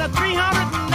got a 300